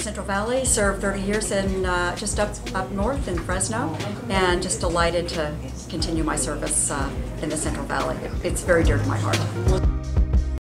Central Valley, served 30 years in uh, just up up north in Fresno, and just delighted to continue my service uh, in the Central Valley. It's very dear to my heart.